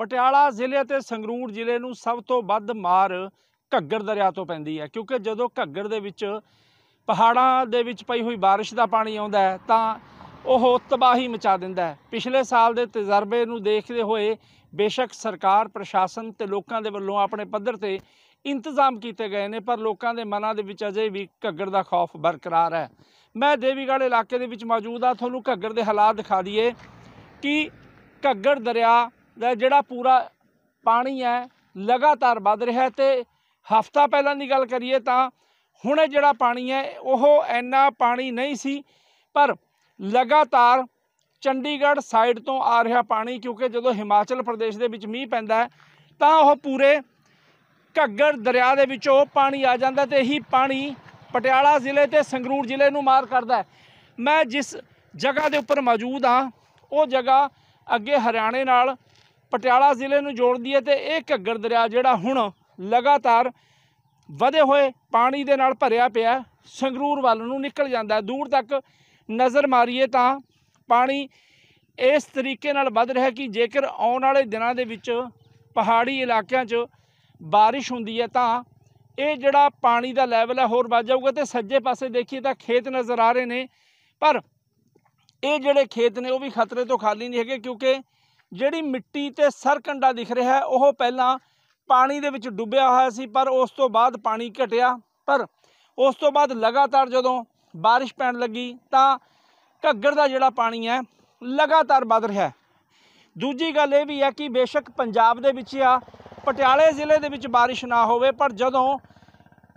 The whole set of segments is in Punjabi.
ਪਟਿਆਲਾ ਜ਼ਿਲ੍ਹੇ ਅਤੇ ਸੰਗਰੂਰ ਜ਼ਿਲ੍ਹੇ ਨੂੰ ਸਭ ਤੋਂ ਵੱਧ ਮਾਰ ਘੱਗਰ ਦਰਿਆ ਤੋਂ ਪੈਂਦੀ ਹੈ, ਕਿਉਂਕਿ ਜਦੋਂ ਘੱਗਰ ਦੇ ਵਿੱਚ, ਪਹਾੜਾਂ ਦੇ ਵਿੱਚ ਪਈ ਹੋਈ ਬਾਰਿਸ਼ ਦਾ ਪਾਣੀ ਆਉਂਦਾ ਹੈ, ਤਾਂ ਉਹ ਤਬਾਹੀ ਮਚਾ ਦਿੰਦਾ ਹੈ। ਪਿਛਲੇ ਸਾਲ ਦੇ ਤਜਰਬੇ ਨੂੰ ਦੇਖਦੇ ਹੋਏ ਬੇਸ਼ੱਕ ਸਰਕਾਰ, ਪ੍ਰਸ਼ਾਸਨ ਤੇ ਲੋਕਾਂ ਦੇ ਵੱਲੋਂ ਆਪਣੇ ਪੱਧਰ ਤੇ ਇੰਤਜ਼ਾਮ ਕੀਤੇ ਗਏ ਨੇ, ਪਰ ਲੋਕਾਂ ਦੇ ਮਨਾਂ ਦੇ ਵਿੱਚ ਅਜੇ ਵੀ ਘੱਗਰ ਦਾ ਖੌਫ ਬਰਕਰਾਰ ਹੈ। ਮੈਂ ਦੇਵੀਗੜ੍ਹ ਇਲਾਕੇ ਦੇ ਵਿੱਚ ਮੌਜੂਦ ਆ ਤੁਹਾਨੂੰ ਘੱਗਰ ਦੇ ਹਾਲਾਤ ਦਿਖਾ ਦਈਏ ਕਿ ਘੱਗਰ ਦਰਿਆ ਜਿਹੜਾ ਪੂਰਾ ਪਾਣੀ ਹੈ, ਲਗਾਤਾਰ ਵੱਧ ਰਿਹਾ ਹੈ ਤੇ ਹਫਤਾ ਪਹਿਲਾਂ ਦੀ ਗੱਲ ਕਰੀਏ ਤਾਂ ਹੁਣ ਜਿਹੜਾ ਪਾਣੀ ਹੈ, ਉਹ ਇੰਨਾ ਪਾਣੀ ਨਹੀਂ ਸੀ, ਪਰ ਲਗਾਤਾਰ ਚੰਡੀਗੜ੍ਹ ਸਾਈਡ ਤੋਂ ਆ ਰਿਹਾ ਪਾਣੀ ਕਿਉਂਕਿ ਜਦੋਂ ਹਿਮਾਚਲ ਪ੍ਰਦੇਸ਼ ਦੇ ਵਿੱਚ ਮੀਂਹ ਪੈਂਦਾ ਤਾਂ ਉਹ ਪੂਰੇ ਘੱਗਰ ਦਰਿਆ ਦੇ ਵਿੱਚੋਂ ਪਾਣੀ ਆ ਜਾਂਦਾ ਤੇ ਇਹੀ ਪਾਣੀ ਪਟਿਆਲਾ ਜ਼ਿਲ੍ਹੇ ਤੇ ਸੰਗਰੂਰ ਜ਼ਿਲ੍ਹੇ ਨੂੰ ਮਾਰ ਕਰਦਾ ਮੈਂ ਜਿਸ ਜਗ੍ਹਾ ਦੇ ਉੱਪਰ ਮੌਜੂਦ ਹਾਂ, ਉਹ ਜਗ੍ਹਾ ਅੱਗੇ ਹਰਿਆਣੇ ਨਾਲ ਪਟਿਆਲਾ ਜ਼ਿਲ੍ਹੇ ਨੂੰ ਜੋੜਦੀ ਹੈ ਤੇ ਇਹ ਘੱਗਰ ਦਰਿਆ ਜਿਹੜਾ ਹੁਣ ਲਗਾਤਾਰ ਵਧੇ ਹੋਏ ਪਾਣੀ ਦੇ ਨਾਲ ਭਰਿਆ ਪਿਆ ਸੰਗਰੂਰ ਵੱਲ ਨੂੰ ਨਿਕਲ ਜਾਂਦਾ ਦੂਰ ਤੱਕ ਨਜ਼ਰ ਮਾਰੀਏ ਤਾਂ ਪਾਣੀ ਇਸ ਤਰੀਕੇ ਨਾਲ ਵੱਧ ਰਿਹਾ ਕਿ ਜੇਕਰ ਆਉਣ ਵਾਲੇ ਦਿਨਾਂ ਦੇ ਵਿੱਚ ਪਹਾੜੀ ਇਲਾਕਿਆਂ 'ਚ ਬਾਰਿਸ਼ ਹੁੰਦੀ ਹੈ ਤਾਂ ਇਹ ਜਿਹੜਾ ਪਾਣੀ ਦਾ ਲੈਵਲ ਹੈ ਹੋਰ ਵੱਧ ਜਾਊਗਾ ਤੇ ਸੱਜੇ ਪਾਸੇ ਦੇਖੀਏ ਤਾਂ ਖੇਤ ਨਜ਼ਰ ਆ ਰਹੇ ਨੇ। ਪਰ ਇਹ ਜਿਹੜੇ ਖੇਤ ਨੇ ਉਹ ਵੀ ਖਤਰੇ ਤੋਂ ਖਾਲੀ ਨਹੀਂ ਹੈਗੇ ਕਿਉਂਕਿ ਜਿਹੜੀ ਮਿੱਟੀ ਤੇ ਸਰਕੰਡਾ ਦਿਖ ਰਿਹਾ ਉਹ ਪਹਿਲਾਂ ਪਾਣੀ ਦੇ ਵਿੱਚ ਡੁੱਬਿਆ ਹੋਇਆ ਸੀ, ਪਰ ਉਸ ਤੋਂ ਬਾਅਦ ਪਾਣੀ ਘਟਿਆ। ਪਰ ਉਸ ਤੋਂ ਬਾਅਦ ਲਗਾਤਾਰ ਜਦੋਂ ਬਾਰਿਸ਼ ਪੈਣ ਲੱਗੀ, ਤਾਂ ਘੱਗਰ ਦਾ ਜਿਹੜਾ ਪਾਣੀ ਹੈ, ਲਗਾਤਾਰ ਵੱਧ ਰਿਹਾ ਦੂਜੀ ਗੱਲ ਇਹ ਵੀ ਹੈ ਕਿ ਬੇਸ਼ੱਕ ਪੰਜਾਬ ਦੇ ਵਿੱਚ ਆ ਪਟਿਆਲੇ ਜ਼ਿਲ੍ਹੇ ਦੇ ਵਿੱਚ ਬਾਰਿਸ਼ ਨਾ ਹੋਵੇ, ਪਰ ਜਦੋਂ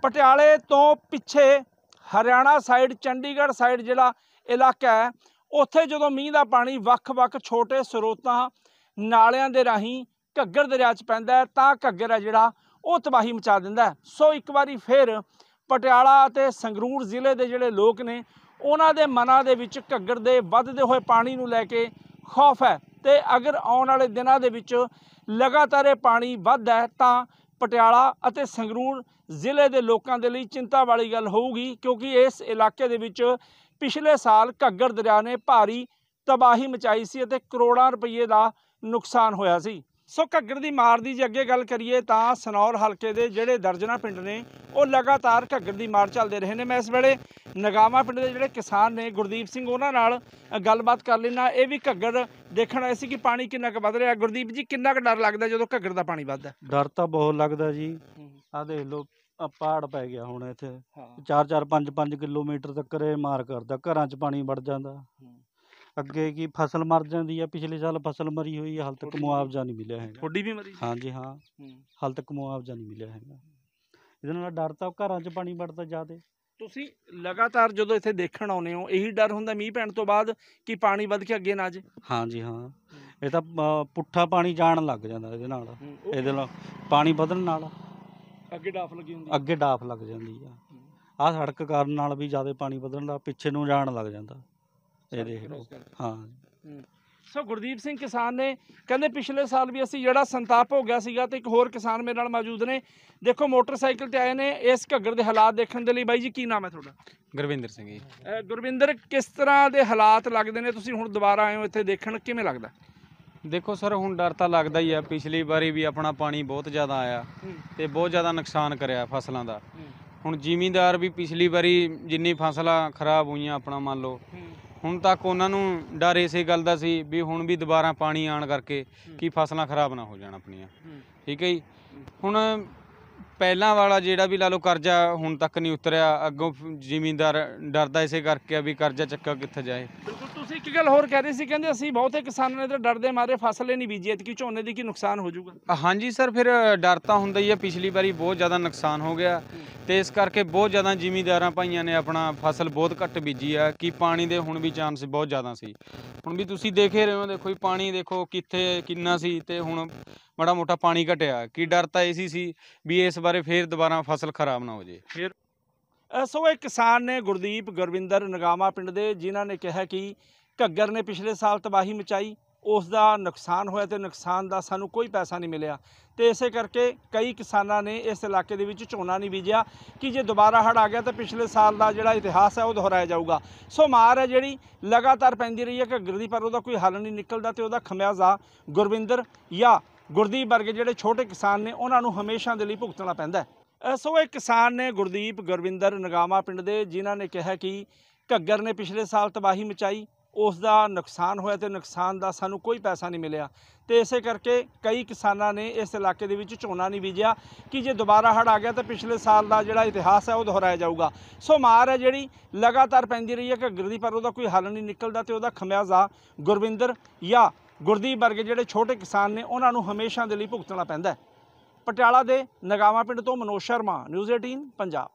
ਪਟਿਆਲੇ ਤੋਂ ਪਿੱਛੇ ਹਰਿਆਣਾ ਸਾਈਡ ਚੰਡੀਗੜ੍ਹ ਸਾਈਡ ਜਿਹੜਾ ਇਲਾਕਾ ਹੈ ਉੱਥੇ ਜਦੋਂ ਮੀਂਹ ਦਾ ਪਾਣੀ ਵੱਖ-ਵੱਖ ਛੋਟੇ ਸਰੋਤਾਂ ਨਾਲਿਆਂ ਦੇ ਰਾਹੀਂ ਘੱਗਰ ਦਰਿਆ 'ਚ ਪੈਂਦਾ ਤਾਂ ਘੱਗਰ ਹੈ ਜਿਹੜਾ, ਉਹ ਤਬਾਹੀ ਮਚਾ ਦਿੰਦਾ ਸੋ ਇੱਕ ਵਾਰੀ ਫਿਰ ਪਟਿਆਲਾ ਅਤੇ ਸੰਗਰੂਰ ਜ਼ਿਲ੍ਹੇ ਦੇ ਜਿਹੜੇ ਲੋਕ ਨੇ, ਉਹਨਾਂ ਦੇ ਮਨਾਂ ਦੇ ਵਿੱਚ ਘੱਗਰ ਦੇ ਵੱਧਦੇ ਹੋਏ ਪਾਣੀ ਨੂੰ ਲੈ ਕੇ ਖੌਫ ਹੈ ਤੇ ਅਗਰ ਆਉਣ ਵਾਲੇ ਦਿਨਾਂ ਦੇ ਵਿੱਚ ਲਗਾਤਾਰ ਇਹ ਪਾਣੀ ਵੱਧਦਾ ਤਾਂ ਪਟਿਆਲਾ ਅਤੇ ਸੰਗਰੂਰ ਜ਼ਿਲ੍ਹੇ ਦੇ ਲੋਕਾਂ ਦੇ ਲਈ ਚਿੰਤਾ ਵਾਲੀ ਗੱਲ ਹੋਊਗੀ, ਕਿਉਂਕਿ ਇਸ ਇਲਾਕੇ ਦੇ ਵਿੱਚ ਪਿਛਲੇ ਸਾਲ ਘੱਗਰ ਦਰਿਆ ਨੇ ਭਾਰੀ ਤਬਾਹੀ ਮਚਾਈ ਸੀ ਅਤੇ ਕਰੋੜਾਂ ਰੁਪਏ ਦਾ ਨੁਕਸਾਨ ਹੋਇਆ ਸੀ। ਸੋ ਘੱਗਰ ਦੀ ਮਾਰ ਦੀ ਜੇ ਅੱਗੇ ਗੱਲ ਕਰੀਏ ਤਾਂ ਸਨੌਰ ਹਲਕੇ ਦੇ ਜਿਹੜੇ ਦਰਜਨਾ ਪਿੰਡ ਨੇ ਉਹ ਲਗਾਤਾਰ ਘੱਗਰ ਦੀ ਮਾਰ ਚੱਲਦੇ ਰਹੇ ਨੇ। ਮੈਂ ਇਸ ਵੇਲੇ ਨਗਾਮਾ ਪਿੰਡ ਦੇ ਜਿਹੜੇ ਕਿਸਾਨ ਨੇ ਗੁਰਦੀਪ ਸਿੰਘ ਉਹਨਾਂ ਨਾਲ ਗੱਲਬਾਤ ਕਰ ਲੈਣਾ ਇਹ ਵੀ ਘੱਗਰ ਦੇਖਣ ਆਏ ਸੀ ਕਿ ਪਾਣੀ ਕਿੰਨਾ ਕੁ ਵੱਧ ਰਿਹਾ। ਗੁਰਦੀਪ ਜੀ ਕਿੰਨਾ ਕੁ ਡਰ ਲੱਗਦਾ ਜਦੋਂ ਘੱਗਰ ਦਾ ਪਾਣੀ ਵੱਧਦਾ? ਡਰ ਤਾਂ ਬਹੁਤ ਲੱਗਦਾ ਜੀ। ਆ ਦੇਖ ਲਓ ਆ ਪਹਾੜ ਪੈ ਗਿਆ ਹੁਣ ਇੱਥੇ। ਹਾਂ। 4-4 5-5 ਕਿਲੋਮੀਟਰ ਤੱਕ ਇਹ ਮਾਰ ਕਰਦਾ ਘਰਾਂ 'ਚ ਪਾਣੀ ਵੜ ਜਾਂਦਾ। ਅੱਗੇ ਕੀ ਫਸਲ ਮਰ ਜਾਂਦੀ ਆ ਪਿਛਲੇ ਸਾਲ ਫਸਲ ਮਰੀ ਹੋਈ ਆ ਹਾਲ ਤੱਕ? ਮੁਆਵਜ਼ਾ ਨਹੀਂ ਮਿਲਿਆ ਹੈਗਾ। ਥੋੜੀ ਵੀ ਮਰੀ ਹਾਂਜੀ ਹਾਂ। ਹਾਲ ਤੱਕ ਮੁਆਵਜ਼ਾ ਨਹੀਂ ਮਿਲਿਆ ਹੈਗਾ। ਇਹਦੇ ਨਾਲ ਡਰ ਤਾਂ ਘਰਾਂ 'ਚ ਪਾਣੀ ਵੜਦਾ ਜ਼ਿਆਦੇ। ਤੁਸੀਂ ਲਗਾਤਾਰ ਜਦੋਂ ਇੱਥੇ ਦੇਖਣ ਆਉਨੇ ਹੋ ਇਹੀ ਡਰ ਹੁੰਦਾ ਮੀਂਹ ਪੈਣ ਤੋਂ ਬਾਅਦ ਕਿ ਪਾਣੀ ਵੱਧ ਕੇ ਅੱਗੇ ਨਾ ਜੇ? ਹਾਂਜੀ ਹਾਂ। ਇਹ ਤਾਂ ਪੁੱਠਾ ਪਾਣੀ ਜਾਣ ਲੱਗ ਜਾਂਦਾ ਇਹਦੇ ਨਾਲ। ਇਹਦੇ ਨਾਲ ਪਾਣੀ ਵਧਣ ਨਾਲ। ਅੱਗੇ ਡਾਫ ਲੱਗੀ ਹੁੰਦੀ ਅੱਗੇ ਡਾਫ ਲੱਗ ਜਾਂਦੀ ਆ। ਆਹ ਸੜਕ ਕਾਰਨ ਨਾਲ ਵੀ ਜ਼ਿਆਦਾ ਪਾਣੀ ਵਧਣ ਦਾ ਪਿੱਛੇ ਨੂੰ ਜਾਣ ਲੱਗ ਜਾਂਦਾ। ਇਹ ਦੇਖ ਲਓ। ਹਾਂ। ਸੋ ਗੁਰਦੀਪ ਸਿੰਘ ਕਿਸਾਨ ਨੇ ਕਹਿੰਦੇ ਪਿਛਲੇ ਸਾਲ ਵੀ ਅਸੀਂ ਜਿਹੜਾ ਸੰਤਾਪ ਹੋ ਗਿਆ ਸੀਗਾ ਤੇ ਇੱਕ ਹੋਰ ਕਿਸਾਨ ਮੇਰੇ ਨਾਲ ਮੌਜੂਦ ਨੇ। ਦੇਖੋ ਮੋਟਰਸਾਈਕਲ ਤੇ ਆਏ ਨੇ ਇਸ ਘੱਗਰ ਦੇ ਹਾਲਾਤ ਦੇਖਣ ਦੇ ਲਈ। ਬਾਈ ਜੀ ਕੀ ਨਾਮ ਹੈ ਤੁਹਾਡਾ? ਗੁਰਵਿੰਦਰ ਸਿੰਘ ਜੀ। ਗੁਰਵਿੰਦਰ ਕਿਸ ਤਰ੍ਹਾਂ ਦੇ ਹਾਲਾਤ ਲੱਗਦੇ ਨੇ? ਤੁਸੀਂ ਹੁਣ ਦੁਬਾਰਾ ਆਏ ਹੋ ਇੱਥੇ ਦੇਖਣ ਕਿਵੇਂ ਲੱਗਦਾ? ਦੇਖੋ ਸਰ ਹੁਣ ਡਰ ਤਾਂ ਲੱਗਦਾ ਹੀ ਆ। ਪਿਛਲੀ ਵਾਰੀ ਵੀ ਆਪਣਾ ਪਾਣੀ ਬਹੁਤ ਜ਼ਿਆਦਾ ਆਇਆ ਤੇ ਬਹੁਤ ਜ਼ਿਆਦਾ ਨੁਕਸਾਨ ਕਰਿਆ ਫਸਲਾਂ ਦਾ। ਹੁਣ ਜ਼ਿਮੀਂਦਾਰ ਵੀ ਪਿਛਲੀ ਵਾਰੀ ਜਿੰਨੀ ਫਸਲਾਂ ਖਰਾਬ ਹੋਈਆਂ ਆਪਣਾ ਮੰਨ ਲਓ। ਹੁਣ ਤੱਕ ਉਹਨਾਂ ਨੂੰ ਡਰ ਇਸੇ ਗੱਲ ਦਾ ਸੀ ਵੀ ਹੁਣ ਵੀ ਦੁਬਾਰਾ ਪਾਣੀ ਆਣ ਕਰਕੇ ਕੀ ਫਸਲਾਂ ਖਰਾਬ ਨਾ ਹੋ ਜਾਣ ਆਪਣੀਆਂ। ਠੀਕ ਹੈ ਜੀ? ਹੁਣ ਪਹਿਲਾਂ ਵਾਲਾ ਜਿਹੜਾ ਵੀ ਲਾ ਲਓ ਕਰਜ਼ਾ ਹੁਣ ਤੱਕ ਨਹੀਂ ਉਤਰਿਆ ਅੱਗੋਂ ਜ਼ਿਮੀਂਦਾਰ ਡਰਦਾ ਇਸੇ ਕਰਕੇ ਆ ਵੀ ਕਰਜ਼ਾ ਚੱਕਾ ਕਿੱਥੇ ਜਾਏ। ਬਿਲਕੁਲ ਤੁਸੀਂ ਇੱਕ ਗੱਲ ਹੋਰ ਕਹਿ ਰਹੇ ਸੀ ਕਹਿੰਦੇ ਅਸੀਂ ਬਹੁਤੇ ਕਿਸਾਨਾਂ ਨੇ ਤਾਂ ਡਰਦੇ ਮਾਰੇ ਫਸਲ ਹੀ ਨਹੀਂ ਬੀਜੀ ਐਤਕੀ ਝੋਨੇ ਦੀ ਕੀ ਨੁਕਸਾਨ ਹੋ ਜਾਊਗਾ? ਹਾਂਜੀ ਸਰ ਫਿਰ ਡਰ ਤਾਂ ਹੁੰਦਾ ਹੀ ਹੈ ਪਿਛਲੀ ਵਾਰੀ ਬਹੁਤ ਜ਼ਿਆਦਾ ਨੁਕਸਾਨ ਹੋ ਗਿਆ। ਤੇ ਇਸ ਕਰਕੇ ਬਹੁਤ ਜ਼ਿਆਦਾ ਜ਼ਿਮੀਂਦਾਰਾਂ ਭਾਈਆਂ ਨੇ ਆਪਣਾ ਫਸਲ ਬਹੁਤ ਘੱਟ ਬੀਜੀ ਆ ਕਿ ਪਾਣੀ ਦੇ ਹੁਣ ਵੀ ਚਾਂਸ ਬਹੁਤ ਜ਼ਿਆਦਾ ਸੀ। ਹੁਣ ਵੀ ਤੁਸੀਂ ਦੇਖ ਰਹੇ ਹੋ, ਦੇਖੋ ਜੀ ਪਾਣੀ ਦੇਖੋ ਕਿੱਥੇ, ਕਿੰਨਾ ਸੀ ਤੇ ਹੁਣ ਮਾੜਾ ਮੋਟਾ ਪਾਣੀ ਘਟਿਆ। ਕੀ ਡਰ ਤਾਂ ਇਸੀ ਸੀ ਵੀ ਇਸ ਬਾਰੇ ਫੇਰ ਦੁਬਾਰਾ ਫਸਲ ਖਰਾਬ ਨਾ ਹੋ ਜੇ। ਫਿਰ ਸੋ ਇਹ ਕਿਸਾਨ ਨੇ ਗੁਰਦੀਪ ਗੁਰਵਿੰਦਰ ਨਗਾਮਾ ਪਿੰਡ ਦੇ, ਜਿਨ੍ਹਾਂ ਨੇ ਕਿਹਾ ਕਿ ਘੱਗਰ ਨੇ ਪਿਛਲੇ ਸਾਲ ਤਬਾਹੀ ਮਚਾਈ। ਉਸ ਦਾ ਨੁਕਸਾਨ ਹੋਇਆ ਤੇ ਨੁਕਸਾਨ ਦਾ ਸਾਨੂੰ ਕੋਈ ਪੈਸਾ ਨਹੀਂ ਮਿਲਿਆ। ਤੇ ਇਸੇ ਕਰਕੇ ਕਈ ਕਿਸਾਨਾਂ ਨੇ ਇਸ ਇਲਾਕੇ ਦੇ ਵਿੱਚ ਝੋਨਾ ਨਹੀਂ ਬੀਜਿਆ ਕਿ ਜੇ ਦੁਬਾਰਾ ਹੜ ਆ ਗਿਆ ਤਾਂ ਪਿਛਲੇ ਸਾਲ ਦਾ ਜਿਹੜਾ ਇਤਿਹਾਸ ਹੈ ਉਹ ਦੁਹਰਾਇਆ ਜਾਊਗਾ। ਸੋ ਮਾਰ ਹੈ ਜਿਹੜੀ, ਲਗਾਤਾਰ ਪੈਂਦੀ ਰਹੀ ਹੈ ਘੱਗਰ ਦੀ ਪਰ ਉਹਦਾ ਕੋਈ ਹੱਲ ਨਹੀਂ ਨਿਕਲਦਾ ਤੇ ਉਹਦਾ ਖਮਿਆਜ਼ਾ ਗੁਰਵਿੰਦਰ ਜਾਂ ਗੁਰਦੀਪ ਵਰਗੇ ਜਿਹੜੇ ਛੋਟੇ ਕਿਸਾਨ ਨੇ ਉਹਨਾਂ ਨੂੰ ਹਮੇਸ਼ਾ ਦੇ ਲਈ ਭੁਗਤਣਾ ਪੈਂਦਾ ਹੈ। ਸੋ ਇਹ ਕਿਸਾਨ ਨੇ ਗੁਰਦੀਪ, ਗੁਰਵਿੰਦਰ ਨਗਾਮਾ ਪਿੰਡ ਦੇ ਜਿਨ੍ਹਾਂ ਨੇ ਕਿਹਾ ਕਿ ਘੱਗਰ ਨੇ ਪਿਛਲੇ ਸਾਲ ਤਬਾਹੀ ਮਚਾਈ ਉਸ ਦਾ ਨੁਕਸਾਨ ਹੋਇਆ ਤੇ ਨੁਕਸਾਨ ਦਾ ਸਾਨੂੰ ਕੋਈ ਪੈਸਾ ਨਹੀਂ ਮਿਲਿਆ। ਤੇ ਇਸੇ ਕਰਕੇ ਕਈ ਕਿਸਾਨਾਂ ਨੇ ਇਸ ਇਲਾਕੇ ਦੇ ਵਿੱਚ ਝੋਨਾ ਨਹੀਂ ਬੀਜਿਆ ਕਿ ਜੇ ਦੁਬਾਰਾ ਹੜ ਆ ਗਿਆ ਤਾਂ ਪਿਛਲੇ ਸਾਲ ਦਾ ਜਿਹੜਾ ਇਤਿਹਾਸ ਹੈ ਉਹ ਦੁਹਰਾਇਆ ਜਾਊਗਾ। ਸੋ ਮਾਰ ਹੈ ਜਿਹੜੀ, ਲਗਾਤਾਰ ਪੈਂਦੀ ਰਹੀ ਹੈ ਘੱਗਰ ਦੀ ਪਰ ਉਹਦਾ ਕੋਈ ਹੱਲ ਨਹੀਂ ਨਿਕਲਦਾ ਤੇ ਉਹਦਾ ਖਮਿਆਜ਼ਾ ਗੁਰਵਿੰਦਰ ਜਾਂ ਗੁਰਦੀਪ ਵਰਗੇ ਜਿਹੜੇ ਛੋਟੇ ਕਿਸਾਨ ਨੇ ਉਹਨਾਂ ਨੂੰ ਹਮੇਸ਼ਾ ਦੇ ਲਈ ਭੁਗਤਣਾ ਪੈਂਦਾ ਹੈ। ਪਟਿਆਲਾ ਦੇ ਨਗਾਵਾ ਪਿੰਡ ਤੋਂ ਮਨੋਜ ਸ਼ਰਮਾ, ਨਿਊਜ਼ 18 ਪੰਜਾਬ।